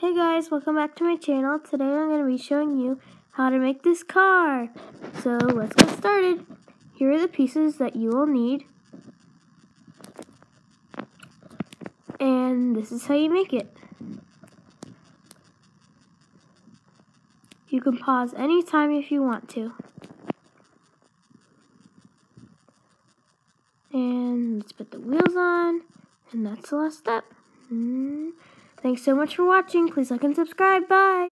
Hey guys, welcome back to my channel. Today I'm going to be showing you how to make this car. So let's get started. Here are the pieces that you will need. And this is how you make it. You can pause anytime if you want to. And let's put the wheels on. And that's the last step. Mm -hmm. Thanks so much for watching. Please like and subscribe. Bye.